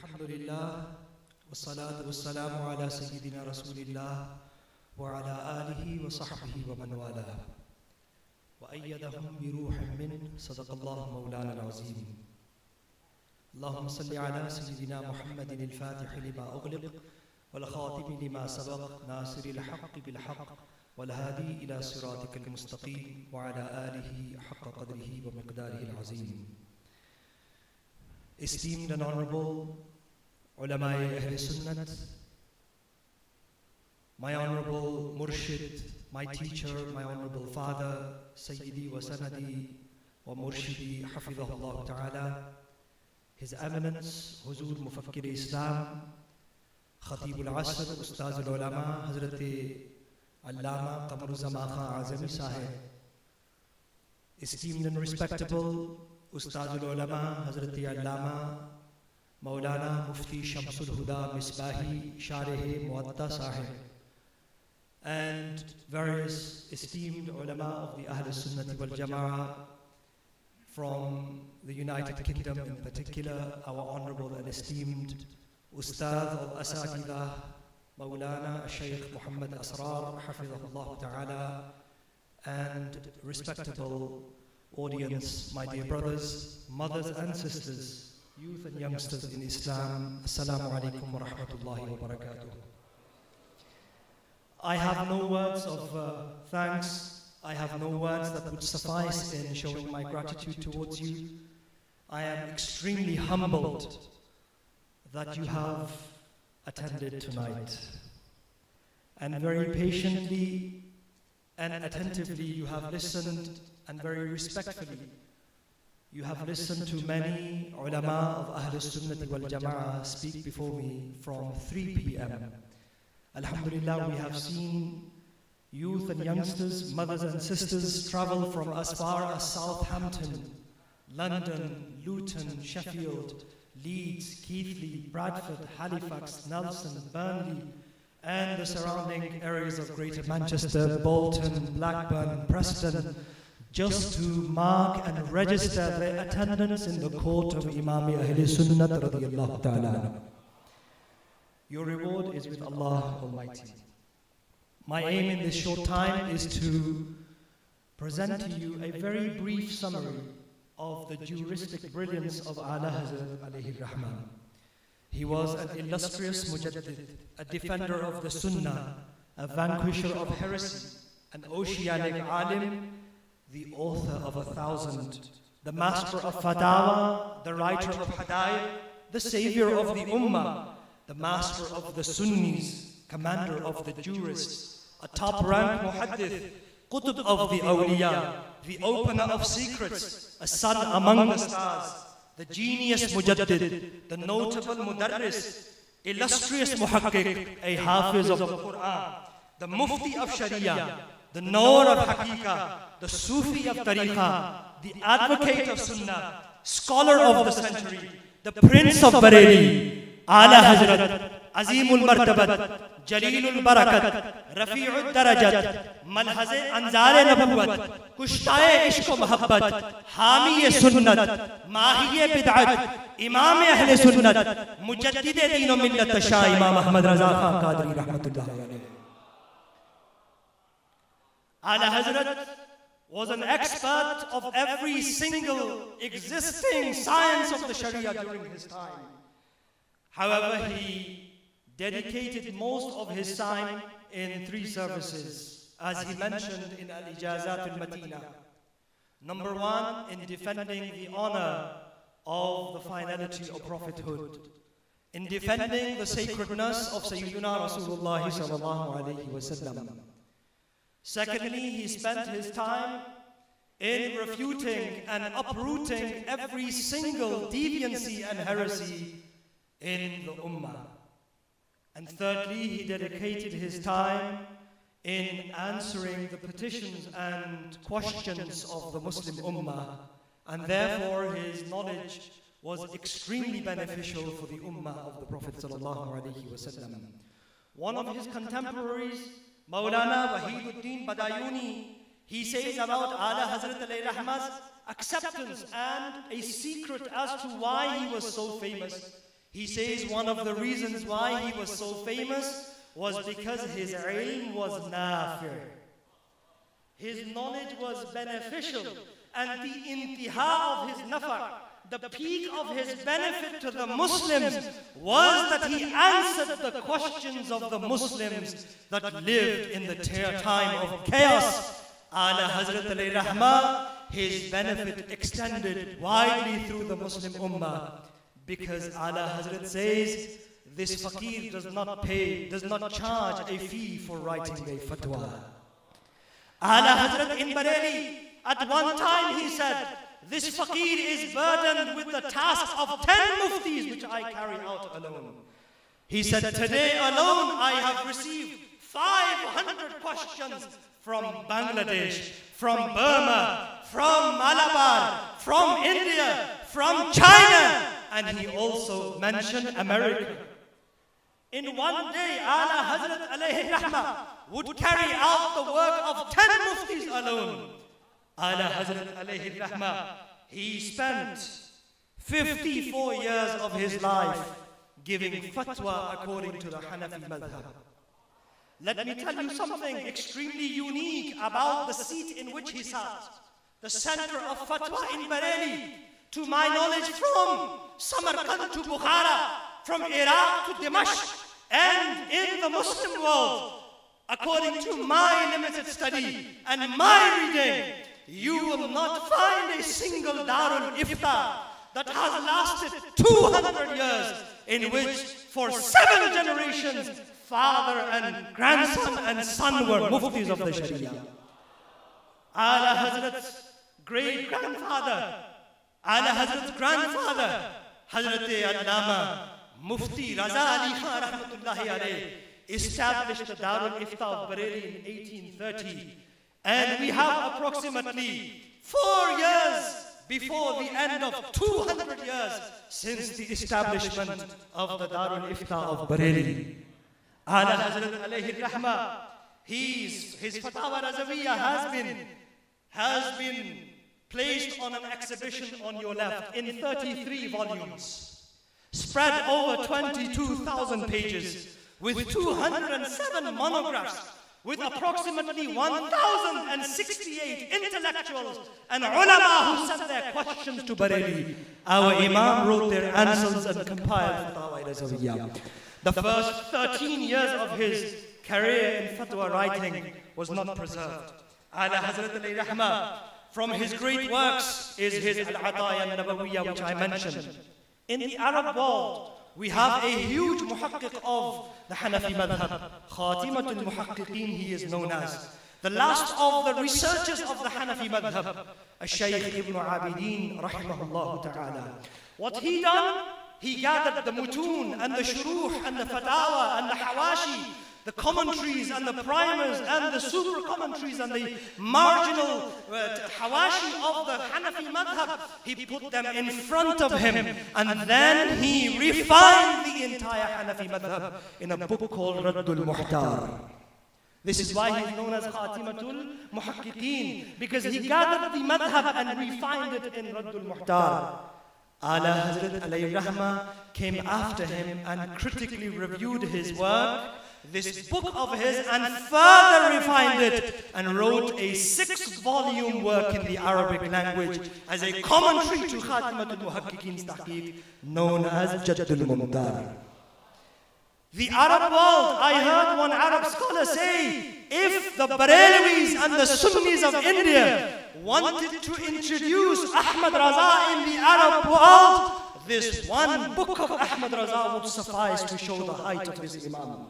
الحمد لله والصلاة والسلام على سيدنا رسول الله وعلى آله وصحبه ومن والاه. وأيدهم بروح منه صدق الله مولانا العظيم. اللهم صل على سيدنا محمد الفاتح لما أغلق والخاتم لما سبق ناصر الحق بالحق والهادي إلى صراطك المستقيم وعلى آله حق قدره ومقداره العظيم. Esteemed and honorable ulama Ahl Sunnat, my honorable Murshid, my teacher, my honorable father, Sayyidi wa Sanadi wa Murshidi Hafidahullah Ta'ala, His Eminence, Huzur Mufakkir Islam, Khatib al-Asr, Ustaz al-Ulama, Hazrat Allama Qamar Zama Khan Azami Sahib, esteemed and respectable Ustaz al-Ulama, Hazrat Allama, Mufti Shamsul Huda Misbahi Shareh Muatta Sahib, and various esteemed ulama of the Ahl Sunnati wal Jama'ah from the United Kingdom in particular, our honorable and esteemed Ustad of Asatida, Maulana Shaykh Muhammad Asrar, Hafizahullah Ta'ala, and respectable audience, my dear brothers, mothers and sisters, youth and youngsters in Islam, Assalamu alaikum wa rahmatullahi wa barakatuh. I have no words of uh, thanks. I have no words that would suffice in showing my gratitude towards you. I am extremely humbled that you have attended tonight. And very patiently and attentively you have listened and very respectfully you have listened to many ulama of Ahl Sunnati wal Jama'ah speak before me from 3 p.m. Alhamdulillah, we have seen youth and youngsters, mothers and sisters travel from as far as Southampton, London, Luton, Sheffield, Leeds, Keighley, Bradford, Halifax, Nelson, Burnley, and the surrounding areas of Greater Manchester, Bolton, Blackburn, Preston, just to mark and register their attendance in the court of Imam Ahl Sunnah radiyallahu ta'ala. Your reward is with Allah Almighty. My aim in this short time is to present to you a very brief summary of the juristic brilliance of Ala Hazrat alayhi rahman. He was an illustrious mujaddid, a defender of the sunnah, a vanquisher of heresy, an oceanic alim, the author of a thousand, the master of fatawa, the writer of hadayat, the savior of the ummah, the master of the Sunnis, commander of the jurists, a top rank muhaddith, qutb of the awliya, the opener of secrets, a sun among the stars, the genius mujaddid, the notable mudarris, illustrious muhakkik, a hafiz of the Quran, the mufti of sharia, the knower of Hakika, the Sufi of Tariqa, the advocate of Sunnah, scholar of the century, the prince of Bareilly, Ala Hazrat, Azimul Martabat, Jalilul Barakat, Rafi'ul Darajat, Malhaze Anzare Nabuwat, Kushtaye Ishko Mahabbat, Hamiye Sunnat, Mahiye Bid'at, Imam Ahle Sunnat, Mujaddide o Millat Shah Imam Ahmad Raza Khan Qadri Rahmatullahi Alayhi. Ala Hazrat was an expert of every single existing science of the Sharia during his time. However, he dedicated most of his time in three services, as he mentioned in Al-Ijazat al-Matina. Number one, in defending the honor of the finality of prophethood, in defending the sacredness of Sayyidina Rasulullah sallallahu. Secondly, he spent his time in refuting and uprooting every single deviancy and heresy in the Ummah. And thirdly, he dedicated his time in answering the petitions and questions of the Muslim Ummah, and therefore his knowledge was extremely beneficial for the Ummah of the Prophet. One of his contemporaries, Maulana Wahiduddin Badayuni, he says about Ala Hazrat alayhi Rahma's acceptance and a secret as to why he was so famous. He says one of the reasons why he was so famous was because his ilm was nafir. His knowledge was beneficial and the intiha of his nafa, the peak of his benefit to the Muslims was that he answered the questions of the Muslims that lived in the time of chaos. Ala Hazrat Ali Rahma, his benefit extended widely through the Muslim Ummah because Ala Hazrat says, this fakir does not pay, does not charge a fee for writing a fatwa. Ala Hazrat in Bareilly, at one time he said, this fakir is burdened with the task of 10 muftis which I carry out alone. He said, today alone I have received 500 questions from Bangladesh, from Burma, from Malabar, from India, from China, and he also mentioned America. In one day, Ala Hazrat alayhi rahmah would carry out the work of 10 muftis alone. Ala Hazrat alayhi rahmah, he spent 54 years of his life giving fatwa according to the Hanafi madhab. Let me tell you something extremely unique about the seat in which he sat. The center of fatwa in Bareilly, to my knowledge, from Samarkand to Bukhara, from Iraq to Dimashq, and in the Muslim world, according to my limited study and my reading, you will not find a single Darul Ifta that has lasted 200 years in which for seven generations father and grandson and son were muftis of the Sharia. Ala Hazrat's great grandfather, Ala Hazrat's grandfather, Hazrat Allama Mufti Raza Ali Khan Rahmatullahi alayh established the Darul Ifta of Bareilly in 1830. And we have approximately four years before the end of 200 years since the establishment of the Darul Ifta of Bareilly. Ala Hazrat alayhi rahma, his, his Fatawa Razawiya has been, has been placed on an exhibition on your left in 33 volumes, spread over 22,000 pages, with 207 monographs, with approximately 1,068 intellectuals and ulama who sent their questions to Bareilly. Our Imam wrote their answers and compiled Razawiya. The first 13 years of his career in fatwa writing was not preserved. Ala Hazrat Ali Rahma, from his great works is his Al-Ataya Nabawiyya which I mentioned. In the Arab world, we have a huge muhaqqiq of the Hanafi madhab. Khatimatul Muhaqqiqeen he is known as. The last of the researchers of the Hanafi madhab, Shaykh Ibn Abidin rahimahullah ta'ala. What he done he gathered the mutun and the shuruh and the fatawa and the hawashi, the commentaries and the primers and the super commentaries and the marginal uh, hawashi of the Hanafi madhab. He put them in front of him and then he refined the entire Hanafi madhab in a book called Raddul Muhtar. This is why he's known as Khatimatul Muhaqqiqeen because he gathered the madhab and refined it in Raddul Muhtar. Ala Hazrat alayhi rahma came after him and critically reviewed his work, this book of his, and further refined it and wrote a six volume work in the Arabic language as a commentary to Khatimatul Muhaqqiqeen's tahqiq known as Jaddul Mumtar. The Arab world, I heard one Arab scholar say, if the Bareilwis and the Sunnis of India wanted to introduce Ahmad Raza in the Arab world, this one book of Ahmad Raza would suffice to show the height of this Imam.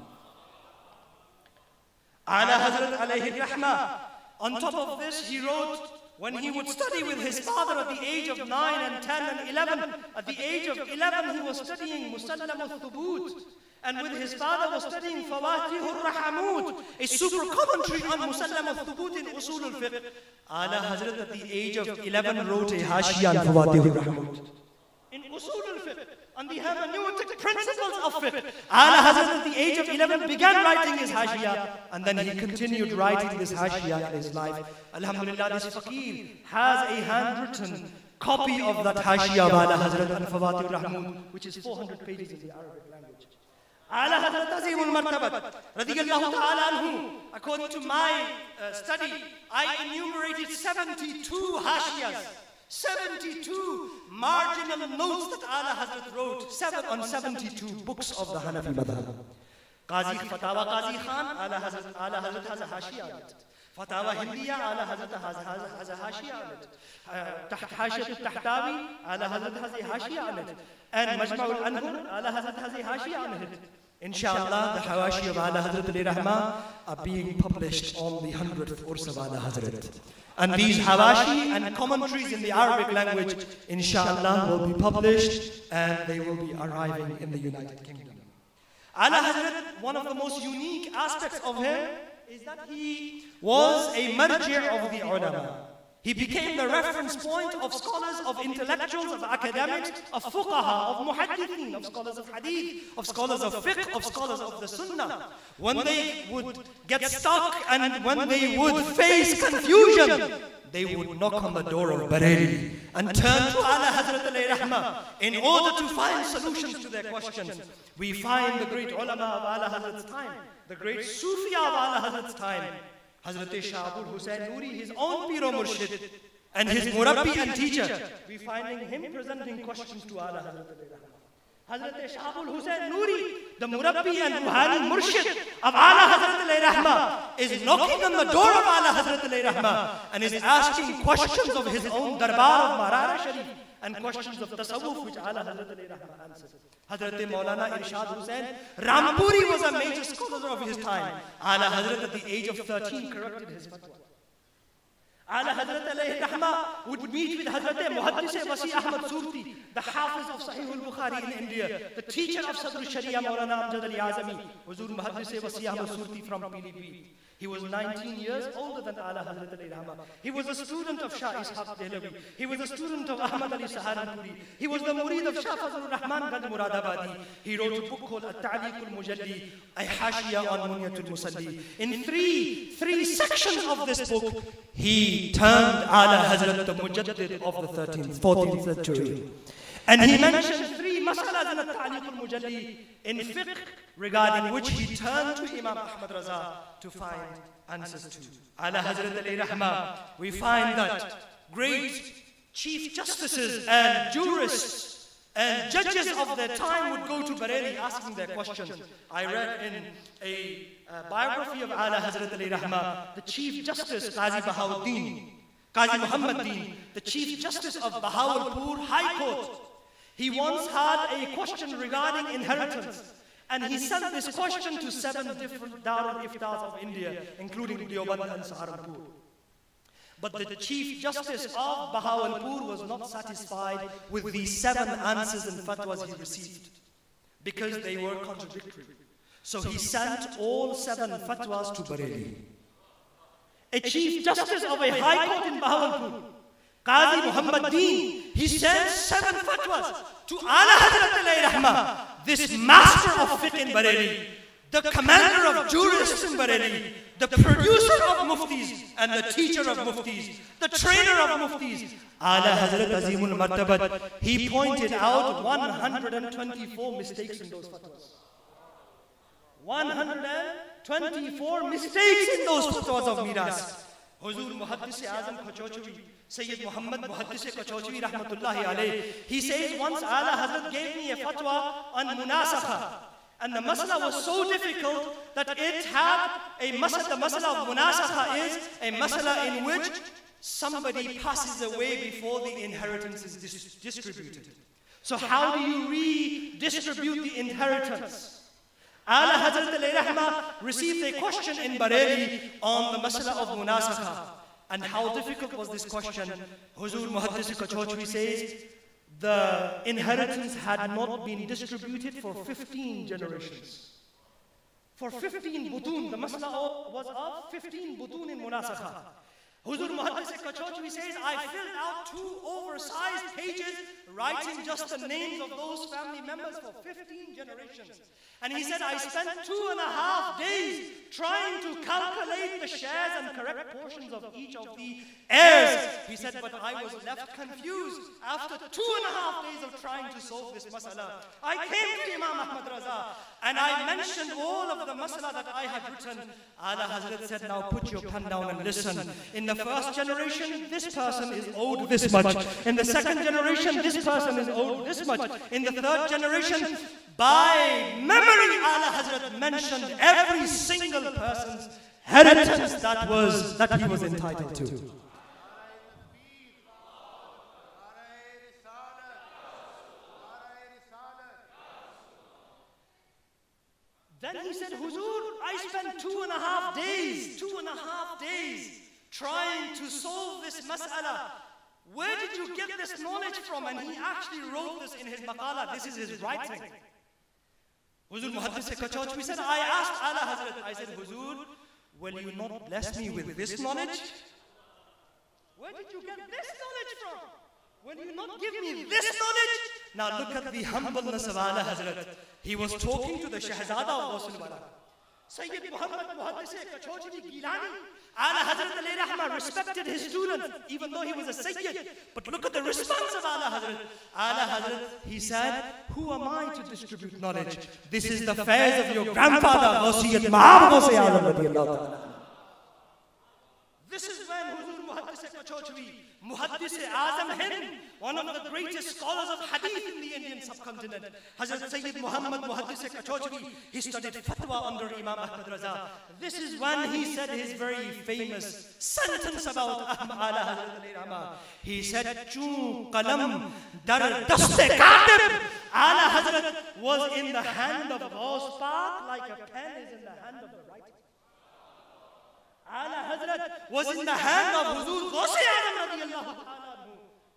Ala Hazrat alayhi rahma. On top of this, he wrote, when he would study with his father at the age of 9 and 10 and 11, at the age of 11 he was studying Musallam al-Thubut, and with his father was studying Fawatih al-Rahamut, a super commentary on Musallam al-Thubut in Usul al-Fiqh. Ala Hazrat at the age of 11 wrote a Hashiyah on Fawatih al-Rahamut. In Usul al-Fiqh, on the hermeneutic principles of fiqh. Ala Hazrat at the age of 11 began writing his Hashiyah and then he continued writing this Hashiyah in his life. Alhamdulillah, this faqir has a handwritten copy of that Hashia of Ala Hazrat al Fawati Rahmood, which is 400 pages in the Arabic language. Ala Hazrat Azim al Martabat, radiyallahu ta'ala anhu, according to my uh, study, I enumerated 72 Hashiyas. 72 marginal notes that Ala Hazrat wrote seven, on 72 books of the Hanafi Madhab. Qazi Fatawa Qazi Khan, Ala Hazrat, Ala Hazrat has a it. Fatawa Hindiya, Ala Hazrat has, a Hashia on it. Uh, Hashiyat Tahtawi, Ala Hazrat has a it. And Majma'ul Anhur, Ala Hazrat has a it. Inshallah, the Hawashi of Ala Hazrat Ali Rahma are being published on the 100th Urs of Ala Hazrat. And these Hawashi and commentaries in the Arabic language, inshallah, will be published and they will be arriving in the United Kingdom. Ala Hazrat, one of the most unique aspects of him is that he was a marji' of the ulama. He became the reference point of scholars, of intellectuals, of academics, of fuqaha, of muhaddithin, of scholars of hadith, of scholars of fiqh, of scholars of the sunnah. When they would get stuck and when they would face confusion, they would knock on the door of Bareilly and turn to Ala Hazrat al Rahma in order to find solutions to their questions. We find the great ulama of Ala Hazrat's time, the great Sufi of Ala Hazrat's time, Hazrat Shah Abul Hussain Nuri, his own Piro Murshid, and his Murabbi and teacher, we finding him presenting questions to Ala Hazrat Hazrat Shah Abul Hussain Nuri, the Murabbi and Ruhani Murshid of Ala Hazrat Rahma, is knocking on the door of Ala Hazrat Rahma and is asking questions of his own Darbar of Marehra Sharif and questions of tasawwuf which Ala Hazrat answers. Hazrat Maulana Irshad Hussain. Rampuri was a major scholar of his time. Ala Hazrat at the age of 13 corrected his fatwa. Ala Hazrat alayhi rahma would meet with Hazrat Muhaddis Wasi Ahmad Surti, the Hafiz of Sahih al-Bukhari in India, the teacher of Sadr Sharia Maulana Amjad Ali-Azami, Huzur Muhaddis Wasi Ahmad Surti from Pilibhit. He was 19 years older than Ala Hazrat Rahma. He was a student of Shah Ishaq Dehlavi. He was a student of Ahmad Ali Saharanpuri. He was the murid of Shah Fazlur Rahman Ganj Muradabadi. He wrote a book called At-Ta'liq al-Mujalli, a Hashia on Munyatul Musalli. In three, three sections of this book, he turned Ala Hazrat the Mujaddid of the 13th, 14th century. And he mentioned three masalas in At-Ta'liq al-Mujalli in fiqh regarding which he turned to Imam Ahmad Raza to find answers to. Ala Hazrat Ali Rahma, we find that great chief justices and jurists and judges of their time would go to Bareilly asking their questions. I read in a uh, biography of Ala Hazrat Ali Rahma, the Chief Justice Qazi Bahauddin, Qazi Muhammad Din, the Chief Justice of Bahawalpur High Court. He once had a question regarding inheritance. And he sent this question to seven different Darul Iftars of India, including Deoband and Saharanpur. But the Chief Justice of Bahawalpur was not satisfied with the seven answers and fatwas he received because they were contradictory. So he sent all seven fatwas to Bareilly. A Chief Justice of a High Court in Bahawalpur Qazi Muhammad Din, he sends seven fatwas to Ala Hazrat Rahma, this master of fiqh in Bareilly, the commander of jurists in Bareilly, the producer of muftis and the teacher of muftis, the trainer of muftis. Ala Hazrat Azimul Martabat, he pointed out 124 mistakes in those fatwas. 124 mistakes in those fatwas of Miras. Huzur Muhaddis Azam Khachochwi, Sayyid Muhammad Muhaddis Khachochwi Rahmatullahi alayh. He says once Allah Hazrat gave me a fatwa on munasakha. And the masala was so difficult that it had a masala, the masala of munasakha is a masala in which somebody passes away before the inheritance is dis distributed. So how do you redistribute the inheritance? Ala Hazrat Rahma received a question in Bareilly on the masala of munasakha. And how difficult was this question? Huzur Muhaddis Khachochwi says, the inheritance had not been distributed for 15 generations. For 15 butun, the masala was of 15 butun in munasakha. Huzur Kachochwi says, I filled out two oversized pages writing just the names of those family members for 15 generations. And he said, I spent two and a half days trying to calculate the shares and correct portions of each of the heirs. He said, but I was left confused after two and a half days of trying to solve this masala. I came to Imam Ahmad Raza and I mentioned all of the masala that I had written. Ala Hazrat said, now put your pen down and listen. In the first generation, this person is owed this much. In the second generation, this person is owed this much. In the third generation, by memory, Ala Hazrat mentioned every single person's inheritance that was that he was entitled to. Then he said, Huzur, I spent two and a half days, two and a half days trying to solve this mas'ala. Where did you get this knowledge from? And he actually wrote this in his maqala. This is his writing. Huzur Muhaddis Kachachwi said, I asked Ala Hazrat, I said, Huzur, will you not bless me with this knowledge? Where did you get this knowledge from? Will you not give me this knowledge? Now look at the humbleness of Ala Hazrat. He was talking to the Shahzada of Rasulullah. Sayyid Muhammad Muhaddis Kachachwi Gilani. Ala Hazrat Ali Rahma respected his student, even though he was a Sayyid. But look at the response of Ala Hazrat. Ala Hazrat, he said, Who am I to distribute knowledge? This is the affairs of your grandfather, Alam radiallahu ta'ala. This is when Huzur Muhaddis Kachachwi, Muhaddis Azam Hind, one of the greatest scholars of hadith in the Indian subcontinent, Hazrat Sayyid Muhammad Muhaddis Kachachwi, he studied fatwa under Imam Ahmad Raza. This is when he said his very famous sentence about Rama. He said, Chun qalam dar daste katib. Ala Hazrat was in the hand of Ghaus Pak like a pen is in the hand of the writer. Ala Hazrat was in the hand of Huzur Adam.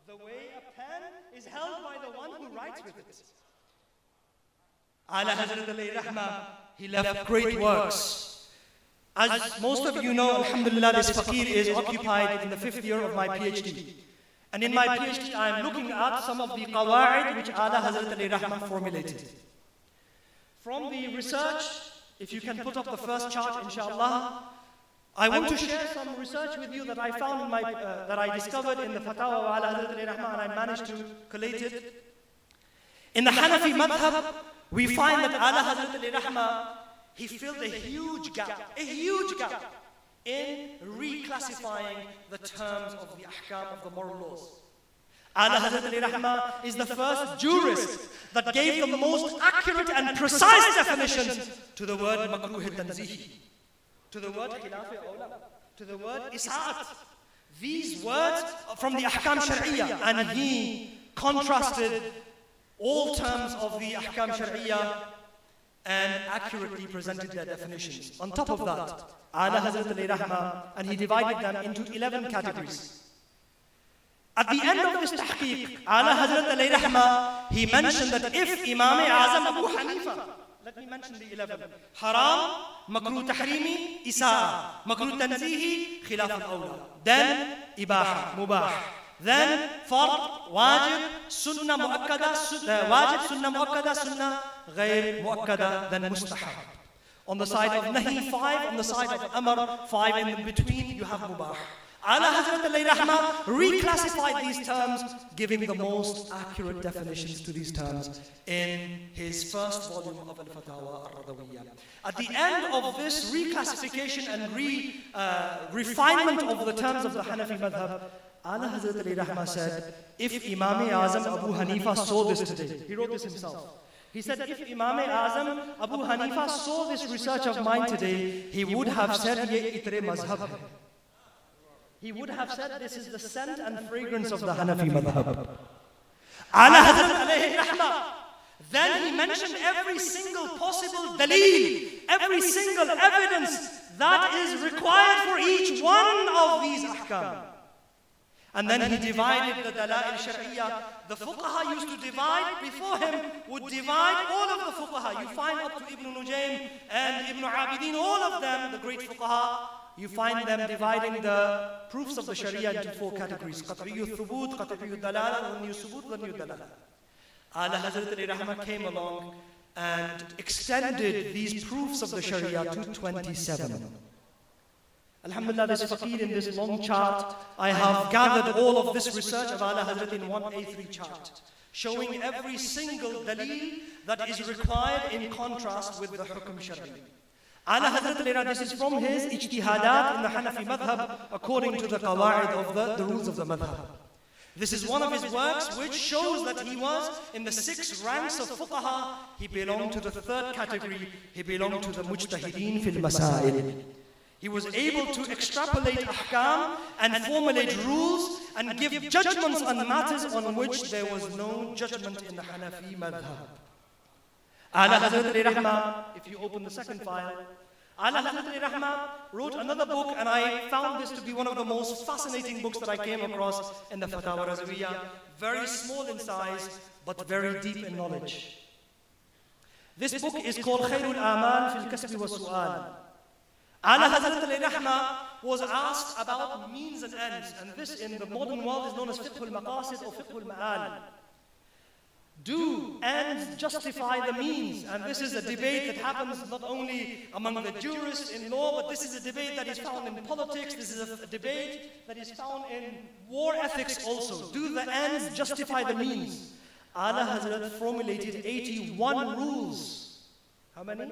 The way a pen is held by the one who writes with it. Ala Hazrat alayhi rahma, he left great works. As most of you know, Alhamdulillah, this fakir is occupied in the fifth year of my PhD. And in my PhD, I am looking at some of the qawa'id which Ala Hazrat alayhi rahma formulated. From the research, if you can put up the first chart, inshallah, I want to share some research with you that I found in my, uh, that I discovered in the Fatawa wa ala Hazrat Rahman and I managed to collate it. In the Hanafi madhab, we find that ala Hazrat Rahman, he filled a huge gap, a huge gap in reclassifying the terms of the ahkam of the moral laws. Ala Hazrat Rahman is the first jurist that gave the most accurate and precise definitions to the word makruh tanzihi to the word khilaf to the word isa'at. These words from the ahkam shari'ah and he contrasted all terms of the ahkam shari'ah and accurately presented their definitions. On top of that, Ala Hazrat Ali Rahma, and he divided them into 11 categories. At the end of this tahqiq, Ala Hazrat Ali Rahma, he mentioned that if Imam Azam Abu Hanifa Let me mention the 11. حرام مكروه تحريمي إساءة مكروه تنزيهي خلاف الأولى then إباحة مباح then فرض واجب سنة مؤكدة سنة واجب سنة مؤكدة سنة غير مؤكدة then مستحب eh, on the side of نهي 5, on the side of أمر five in between you have مباح Ala Hazrat Rahma reclassified these terms, giving the most accurate definitions to these terms in his first volume of Al-Fatawa Ar-Radawiyya. At the end of this reclassification and re, uh, refinement of the terms of the Hanafi madhab, Ala Hazrat Ali Rahma said, if Imam Azam Abu Hanifa saw this today, he wrote this himself. He said, if Imam Azam Abu Hanifa saw this research of mine today, he would have said, ye itre mazhab hai. He would have said this is the scent and fragrance of the Hanafi madhab. Ala Hazrat alayhi. Then he mentioned every single possible daleel, every single evidence that is required for each one of these ahkam. And then he divided the dalail shari'ah. The fuqaha used to divide before him, would divide all of the fuqaha. You find up to Ibn Nujaym and Ibn Abidin, all of them, the great fuqaha, you find them dividing the proofs of the Sharia into four categories. Qat'iyyu thubut, qat'iyyu dalala, wanyu subut, dalala. Ala Hazrat Rahmah came along and extended these proofs of the Sharia to 27. Alhamdulillah, this faqir in this long chart, I have gathered all of this research of Ala Hazrat in one A3 chart, showing every single dalil that is required in contrast with the hukm sharia. Ala Hazrat this is from his ijtihadat in the Hanafi madhab according to the qawaid of the, the rules of the madhab. This is one of his works which shows that he was in the six ranks of fuqaha. He belonged to the third category. He belonged to the mujtahideen fil masail. He was able to extrapolate ahkam and formulate rules and give judgments on matters on which there was no judgment in the Hanafi madhab. Ala Hazrat Rahma, if you open the second file, Ala Hazrat Rahma wrote another book and I found this to be one of the most fascinating books that I came across in the Fatawa Razawiya. Very small in size, but very deep in knowledge. This book is called Khairul Amal fil Kasbi wa Su'al. Ala Hazrat Rahma was asked about means and ends, and this in the modern world is known as Fiqh al-Maqasid or Fiqh al-Ma'al. Do ends justify the means? And this is a debate that happens not only among the jurists in law, but this is a debate that is found in politics. This is a, debate that is found in war ethics also. Do the ends justify the means? Allah has formulated 81 rules. How many?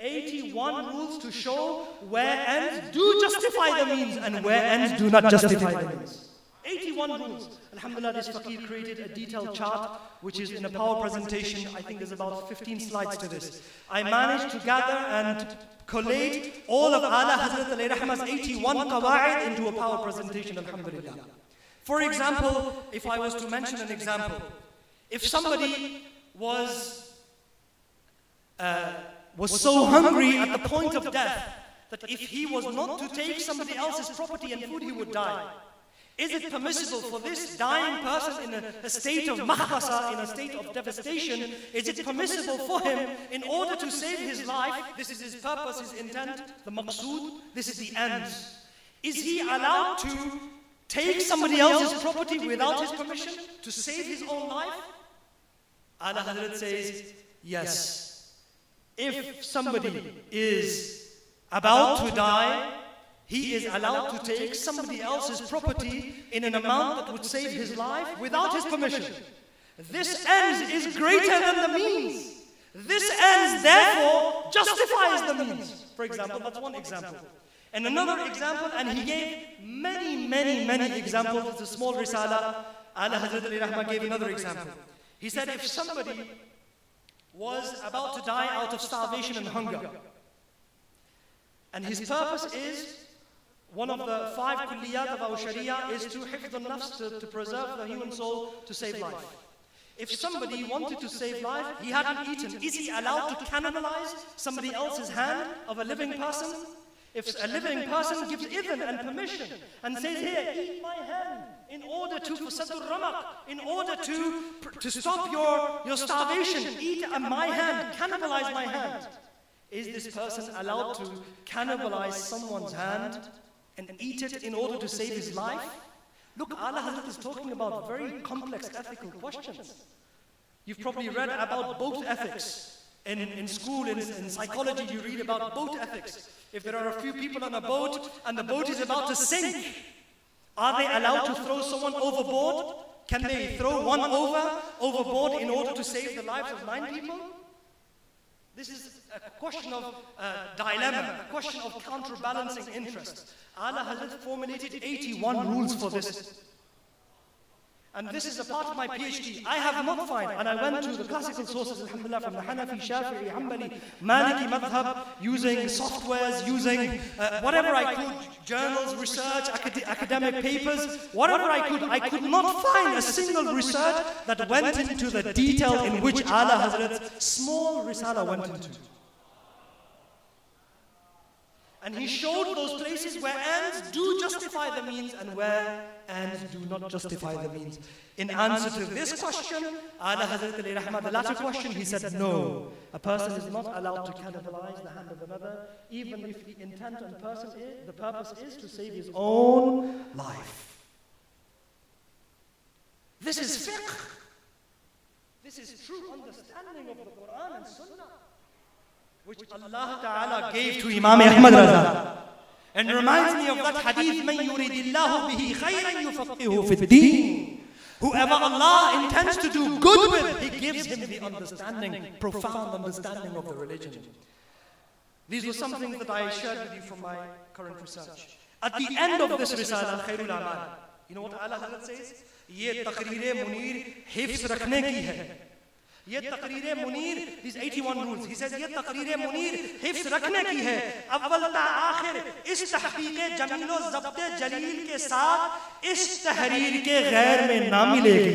81 rules to show where ends do justify the means and where ends do not justify the means. 81 rules. Alhamdulillah, this faqir created a detailed chart, which is in a power presentation. I think there's about 15 slides to this. I managed to gather and collate all of Ala Hazrat Rahma's 81 qawa'id into a power presentation, Alhamdulillah. For example, if I was to mention an example, if somebody was, uh, was so hungry at the point of death that if he was not to take somebody else's property and food, he would die. Is it permissible for this dying person in a, a state of makhmasa, in a state of devastation, is it permissible for him in order to save his life, this is his purpose, his intent, the maqsood, this is the end. Is he allowed to take somebody else's property without his permission to save his own life? Ala Hazrat says, yes. If somebody is about to die, he is allowed to take somebody else's property in an amount that would save his life without his permission. This ends is greater than the means. This end, therefore, justifies the means. For example, that's one example. And another example, and he gave many, many, many examples. It's a small risala. Ala Hazrat Ali Rahma gave another example. He said if somebody was about to die out of starvation and hunger, and his purpose is one of the five kulliyat of our sharia is to hifd nafs to, to preserve the human soul to save life. If somebody wanted to save life, he hadn't eaten, is he allowed to cannibalize somebody else's hand of a living person? If a living person gives idhn and permission and says, here, eat my hand in order to, ramak, in order to, to stop your, your starvation, eat my hand, cannibalize my hand. Is this person allowed to cannibalize someone's hand and eat it in order to save his life? Look, Hazrat is talking about very complex ethical questions. You've probably read about boat ethics. In, in school, in, in psychology, you read about boat ethics. If there are a few people on a boat and the boat is about to sink, are they allowed to throw someone overboard? Can they throw one over overboard in order to save the lives of nine people? This is a question of uh, dilemma, a question of counterbalancing interests. Ala has formulated 81 rules for this. And this is a part of my PhD. I have not found, and I went to the classical sources, alhamdulillah, from the Hanafi, Shafi'i, Hanbali, Maliki madhab, using softwares, using uh, whatever I could, journals, research, acad academic papers, whatever I could. I could not find a single research that went into the detail in which Ala Hazrat's small risala went into. And he showed those places where ends do justify the means and where ends do not justify the means. In answer to this question, Ala Hazrat Ali Rahmah, the latter question, he said, no. A person is not allowed to cannibalize the hand of another, even if the intent and person is, the purpose is to save his own life. This is fiqh. This is true understanding of the Quran and Sunnah which Allah Ta'ala gave to Imam Ahmad Raza. And reminds me of that hadith, مَن يُرِدِ اللَّهُ بِهِ خَيْرًا يُفَقِّهُ فِي الدِّينِ Whoever Allah intends to do good with, He gives him the understanding, profound understanding of the religion. These were some things that I shared with you from my current research. At the end of this risala, Khairul Amal, you know what Allah Hazrat says? ये तकरीर मुनीर हिफ्स रखने की है ये तकरीर Munir these 81 rules he says ये तकरीर मुनीर हिफ्स रखने की है। अव्वल ता आखिर इस तहकीक जमीलो जब्त जलील के साथ इस तहरीर के गैर में ना मिलेगी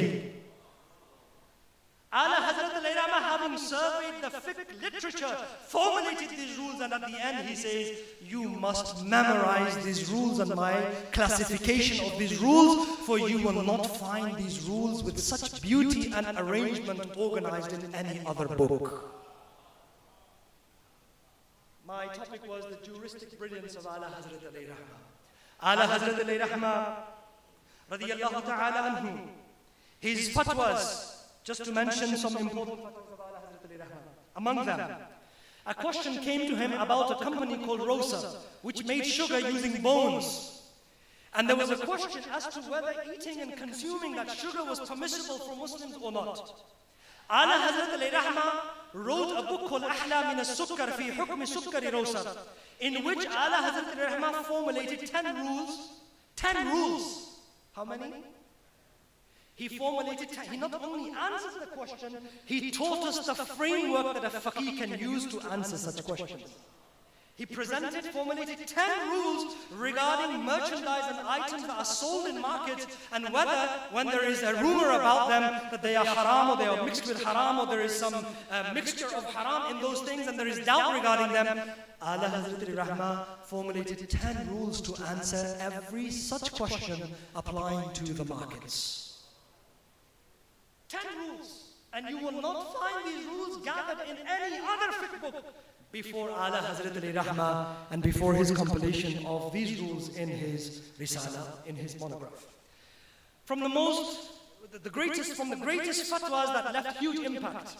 Ala Hazrat al having surveyed the fiqh literature, formulated these rules, and at the end he says, You must memorize these rules and my classification of these rules, for you will not find these rules with such beauty and arrangement organized in any other book. My topic was the juristic brilliance of Ala Hazrat al Ala Hazrat al radiyallahu ta'ala anhu, his fatwas, just to mention some important among them. A question came to him about a company called Rosa, which made sugar using bones. And there was a question as to whether eating and consuming that sugar was permissible for Muslims or not. Ala Hazrat al wrote a book called Ahla min al-Sukkar fi hukm sukkari Rosa, in which Ala Hazrat al Rahma formulated 10 rules. 10 rules. How many? He formulated, he not only answered the question, he taught us the framework that a faqih can use to answer such questions. He presented, formulated 10 rules regarding merchandise and items that are sold in markets and whether, when there is a rumor about them, that they are haram or they are mixed with haram or there is some uh, mixture of haram in those things and there is doubt regarding them. Ala Hazrat Rahma formulated 10 rules to answer every such question applying to the markets. Ten rules. And you will not find these rules gathered in any other fiqh book before Ala Hazrat Ali Rahma and before his compilation of these rules in his Risala, in his monograph. From the most, the greatest, from the greatest fatwas that left huge impact,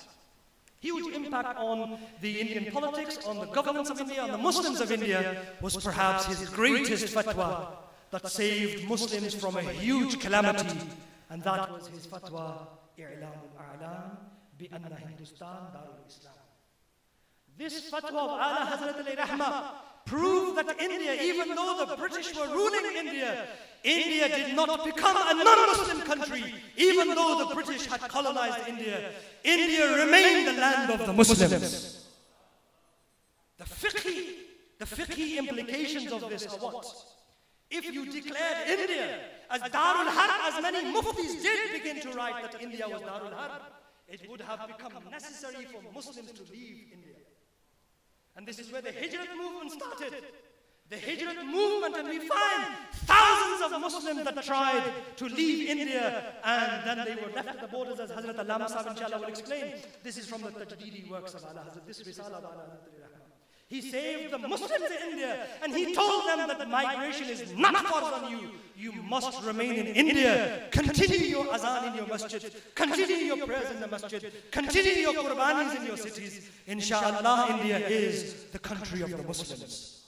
huge impact on the Indian politics, on the governance of India, on the Muslims of India, was perhaps his greatest fatwa that saved Muslims from a huge calamity, and that was his fatwa إعلام الأعلام بأن هندوستان دار الإسلام This fatwa of Ala Hazrat Ali Rahma proved that India, even though the British were ruling India, India did not become a non-Muslim country, even though the British had colonized India. India remained the land of the Muslims. The fiqh, the fiqh implications of this are what? If you declared India as Darul Harb, as many muftis did begin to write that India was Darul Harb, it would have become necessary for Muslims to leave India. And this is where the Hijrat movement started. The Hijrat movement, and we find thousands of Muslims that tried to leave India and then they were left at the borders, as Hazrat Allama Sahib inshallah will explain. This is from the Tajdeedi works of Ala Hazrat, this Risala of Allah he saved the Muslims in India and he told them that migration is not fard on you. You must remain in India. Continue your azan in your masjid. Continue your prayers in the masjid. Continue your qurbanis in your cities. Inshallah, India is the country of the Muslims.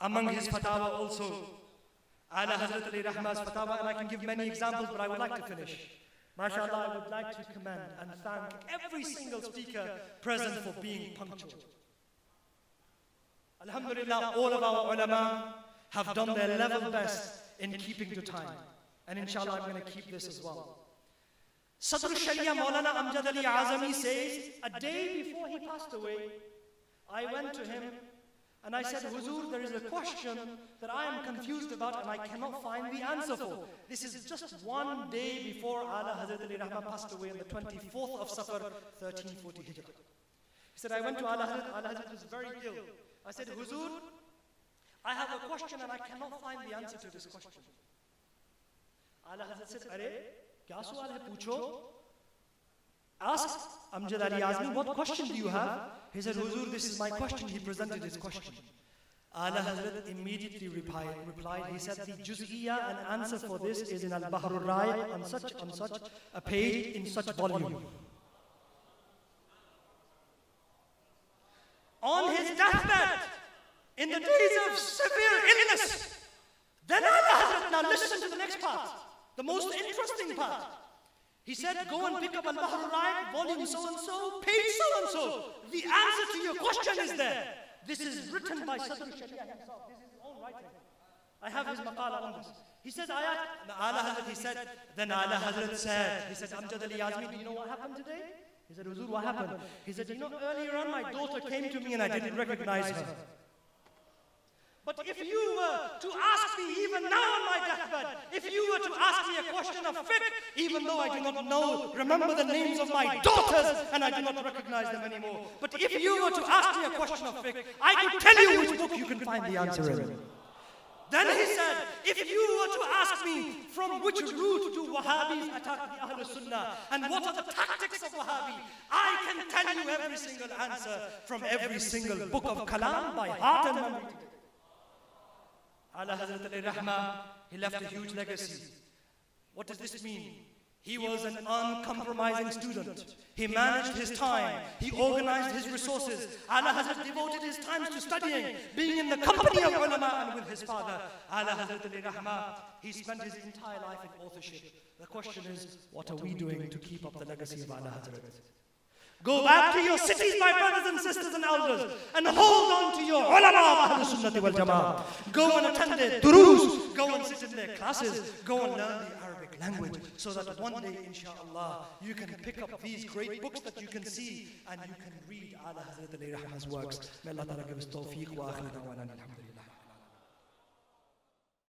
Among his fatwa also, Ala Hazrat Ali Rahma's fatwa, and I can give many examples, but I would like to finish. MashaAllah, I would like to commend and thank every single speaker present for being punctual. Alhamdulillah, all of our ulama have done their level best in keeping to time. And inshallah, I'm going to keep this as well. Sadr Sharia Maulana Amjad Ali Azami says, a day before he passed away, I went to him and I said, Huzur, there is a question that I am confused about and I cannot find the answer for. This is just one day before Ala Hazrat Ali Rahma passed away on the 24th of Safar, 1340 Hijrah. He said, I went to Ala Hazrat, Ala Hazrat was very ill. I said, Huzur, I have a question and I cannot find the answer to this question. Ala Hazrat said, Are, kya sawal hai pucho? Ask Amjad Ali Azmi, what question do you have? He said, Huzur, this is my question. He presented his question. Ala Hazrat immediately replied, replied, he said, the juz'iyya and answer for this is in Al-Bahrul Ra'iq on such, on such a page in such volume. On his deathbed, in the days of severe illness, then Ala Hazrat, now listen to the next part, the most interesting part. He said, go and pick up Al-Bahr al volume so-and-so, page so-and-so. The answer to your question is there. This is written by Sadr Sharia himself. This is his own writing. I have his maqala on this. He says, ayat, Ala Hazrat, he said, then Ala Hazrat said, he said, Amjad Ali Azmi, do you know what happened today? He said, Huzur, what happened? He said, you know, earlier on my daughter came to me and I didn't recognize her. But if you were to ask me even now on my deathbed, if you were to ask me a question of fiqh, even though I do not know, remember the names of my daughters and I do not recognize them anymore. But if you were to ask me a question of fiqh, I could tell you which book you can find the answer in. Then he said, if you were to ask me from which route do Wahhabis attack the Ahlul Sunnah and what are the tactics of Wahhabi, I can tell you every single answer from every single book of Kalam by heart and memory. Ala Hazrat Alaihir Rahma, he left a huge legacy. What does this mean? He was an uncompromising student. He managed his time. He organized his resources. Ala Hazrat devoted his time to studying, being in the company of ulama and with his father. Ala Hazrat Rahma, he spent his entire life in authorship. The question is, what are we doing to keep up the legacy of Ala Hazrat? Go back to your cities, my brothers and sisters and elders, and hold on to your ulama of Ahlul Sunnati wal Jama'ah. Go and attend their durus, go and sit in their classes, go and learn the language, so that one day, inshallah, you can pick up these great books that you can see, and you can read. Ala Hazrat Alaihir Rahma's works. May Allah Ta'ala give us tawfiq wa akhirin